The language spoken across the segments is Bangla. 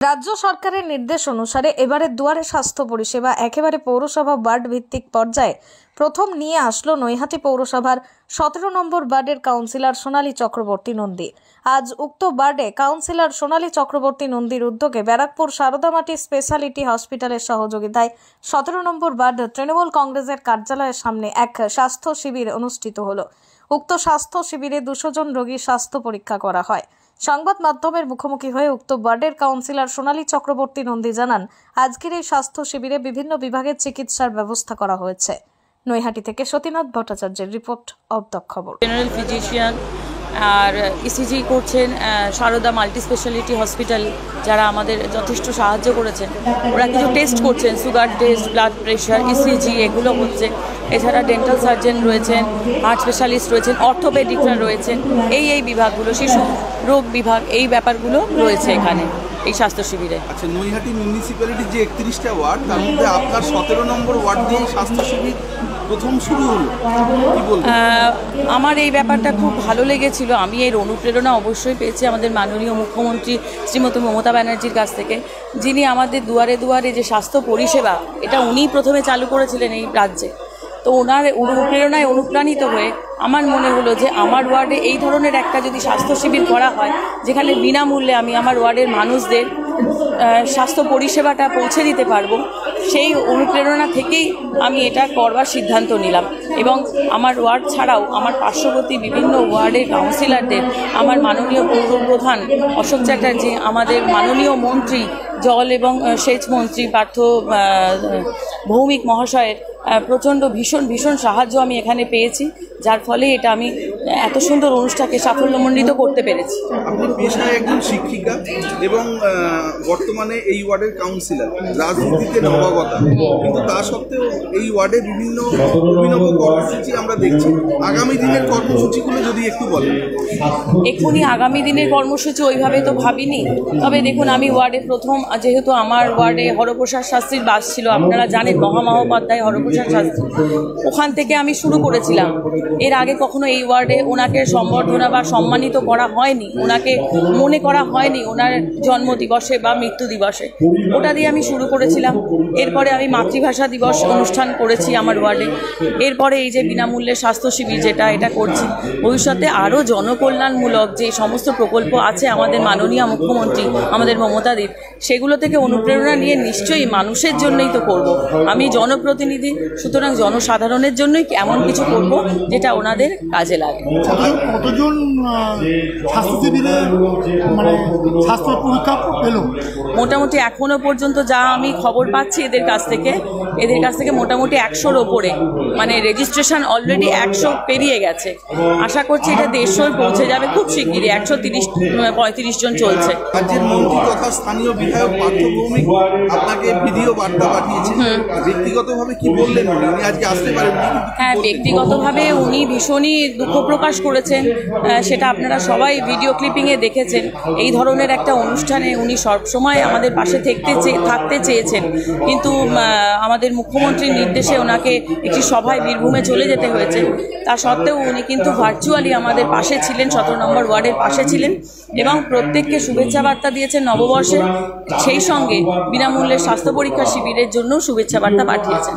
রাজ্য সরকারের নির্দেশ অনুসারে এবারে দুয়ারে স্বাস্থ্য পরিষেবা, একেবারে পৌরসভা ওয়ার্ড ভিত্তিক পর্যায়ে প্রথম নিয়ে আসলো নৈহাটি পৌরসভার সতেরো নম্বর ওয়ার্ডের কাউন্সিলর সোনালী চক্রবর্তী নন্দী। আজ উক্ত ওয়ার্ডে কাউন্সিলর সোনালী চক্রবর্তী নন্দীর উদ্যোগে ব্যারাকপুর সারদামাটি স্পেশালিটি হসপিটালের সহযোগিতায় সতেরো নম্বর ওয়ার্ড তৃণমূল কংগ্রেসের কার্যালয়ের সামনে এক স্বাস্থ্য শিবির অনুষ্ঠিত হলো। উক্ত স্বাস্থ্য শিবিরে দুশো জন রোগীর স্বাস্থ্য পরীক্ষা করা হয়। সংবাদ মাধ্যমের মুখোমুখি হয়ে উক্ত ওয়ার্ডের কাউন্সিলর সোনালী চক্রবর্তী নন্দী জানান, আজকের এই স্বাস্থ্য শিবিরে বিভিন্ন বিভাগের চিকিৎসার ব্যবস্থা করা হয়েছে। নৈহাটি থেকে সতীনাথ ভট্টাচার্যের রিপোর্ট অব খবর। জেনারেল ফিজিশিয়ান আর ইসিজি করছেন সারদা মাল্টি স্পেশালিটি হসপিটাল যারা আমাদের যথেষ্ট সাহায্য করেছেন। ওরা কিছু টেস্ট করছেন sugar test blood pressure ECG এগুলো হচ্ছে। এছাড়া ডেন্টাল সার্জন রয়েছেন হার্ট স্পেশালিস্ট রয়েছেন অর্থোপেডিকরা রয়েছেন। এই এই বিভাগগুলো, শিশু রোগ বিভাগ, এই ব্যাপারগুলো রয়েছে এখানে। এই স্বাস্থ্য শিবিরে। আচ্ছা নৈহাটি মিউনিসিপ্যালিটির যে একত্রিশটা ওয়ার্ড তার মধ্যে আপনার সতেরো নম্বর ওয়ার্ড দিয়ে স্বাস্থ্য শিবির প্রথম শুরু হলো। আমার এই ব্যাপারটা খুব ভালো লেগেছিল। আমি এর অনুপ্রেরণা অবশ্যই পেয়েছি আমাদের মাননীয় মুখ্যমন্ত্রী শ্রীমতী মমতা ব্যানার্জির কাছ থেকে যিনি আমাদের দুয়ারে দুয়ারে যে স্বাস্থ্য পরিষেবা এটা উনিই প্রথমে চালু করেছিলেন এই রাজ্যে। তো ওনার অনুপ্রেরণায় অনুপ্রাণিত হয়ে আমার মনে হলো যে আমার ওয়ার্ডে এই ধরনের একটা যদি স্বাস্থ্য শিবির করা হয়, যেখানে বিনামূল্যে আমি আমার ওয়ার্ডের মানুষদের স্বাস্থ্য পরিষেবাটা পৌঁছে দিতে পারব, সেই অনুপ্রেরণা থেকেই আমি এটা করবার সিদ্ধান্ত নিলাম। এবং আমার ওয়ার্ড ছাড়াও আমার পার্শ্ববর্তী বিভিন্ন ওয়ার্ডের কাউন্সিলরদের, আমার মাননীয় পৌর প্রধান অশোক চ্যাটার্জি, আমাদের মাননীয় মন্ত্রী জল এবং সেচ মন্ত্রী পার্থ ভৌমিক মহাশয়ের প্রচণ্ড ভীষণ ভীষণ সাহায্য আমি এখানে পেয়েছি। যার ফলে এটা আমি এত সুন্দর অনুষ্ঠানকে সাফল্যমণ্ডিত করতে পেরেছি। আপনি পেশায় একজন শিক্ষিকা এবং বর্তমানে এই ওয়ার্ডের কাউন্সিলর। রাজনীতিতে নবাগতা। কিন্তু তা সত্ত্বেও এই ওয়ার্ডে বিভিন্ন অভিনব কর্মসূচি আমরা দেখছি। আগামী দিনের কর্মসূচিগুলো যদি একটু বলেন। এক্ষুনি আগামী দিনের কর্মসূচি ওইভাবে তো ভাবিনি। তবে দেখুন আমি ওয়ার্ডে প্রথম যেহেতু আমার ওয়ার্ডে হরপ্রসাদ শাস্ত্রীর বাস ছিল আপনারা জানেন মহামহোপাধ্যায় হরপ্রসাদ ওখান থেকে আমি শুরু করেছিলাম। এর আগে কখনো এই ওয়ার্ডে ওনাকে সম্বর্ধনা বা সম্মানিত করা হয়নি, ওনাকে মনে করা হয়নি ওনার জন্ম দিবসে বা মৃত্যু দিবসে। ওটা দিয়ে আমি শুরু করেছিলাম। এরপরে আমি মাতৃভাষা দিবস অনুষ্ঠান করেছি আমার ওয়ার্ডে। এরপরে এই যে বিনামূল্যে স্বাস্থ্য শিবির যেটা, এটা করছি। ভবিষ্যতে আরও জনকল্যাণমূলক যে সমস্ত প্রকল্প আছে আমাদের মাননীয় মুখ্যমন্ত্রী, আমাদের মমতাদির সেগুলো থেকে অনুপ্রেরণা নিয়ে নিশ্চয়ই মানুষের জন্যই তো করব। আমি জনপ্রতিনিধি সুতরাং জনসাধারণের জন্যই এমন কিছু করব যেটা ওনাদের কাজে লাগে? কতজন মানে স্বাস্থ্য পরীক্ষা পেল মোটামুটি এখনও পর্যন্ত যা আমি খবর পাচ্ছি এদের কাছ থেকে এদের কাছ থেকে মোটামুটি একশোর ওপরে মানে রেজিস্ট্রেশন অলরেডি একশো পেরিয়ে গেছে। আশা করছি এটা দেড়শোয় পৌঁছে যাবে খুব শিগগিরই একশো তিরিশ পঁয়ত্রিশ জন চলছে। রাজ্যের মন্ত্রী তথা স্থানীয় বিধায়ক পার্থ ভৌমিক আপনাকে ভিডিও বার্তা পাঠিয়েছেন। ব্যক্তিগতভাবে কি বললেন উনি? আজকে আসতে হ্যাঁ ব্যক্তিগতভাবে উনি ভীষণই দুঃখ প্রকাশ করেছেন। সেটা আপনারা সবাই ভিডিও ক্লিপিংয়ে দেখেছেন। এই ধরনের একটা অনুষ্ঠানে উনি সবসময় আমাদের পাশে থাকতে থাকতে চেয়েছেন। কিন্তু আমাদের মুখ্যমন্ত্রীর নির্দেশে ওনাকে একটি সভায় বীরভূমে চলে যেতে হয়েছে। তা সত্ত্বেও উনি কিন্তু ভার্চুয়ালি আমাদের পাশে ছিলেন, সতেরো নম্বর ওয়ার্ডের পাশে ছিলেন এবং প্রত্যেককে শুভেচ্ছা বার্তা দিয়েছেন নববর্ষে। সেই সঙ্গে বিনামূল্যে স্বাস্থ্য পরীক্ষা শিবিরের জন্য শুভেচ্ছা বার্তা পাঠিয়েছেন।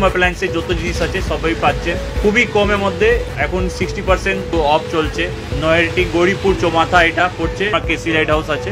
home অ্যাপ্লায়েন্সে যত জিনিস আছে, সবই পাচ্ছে। খুবই কমের মধ্যে এখন সিক্সটি পার্সেন্ট অফ চলছে। নয়ারটি গৌরীপুর চোমাথা এটা পড়ছে কেসি লাইট হাউস আছে।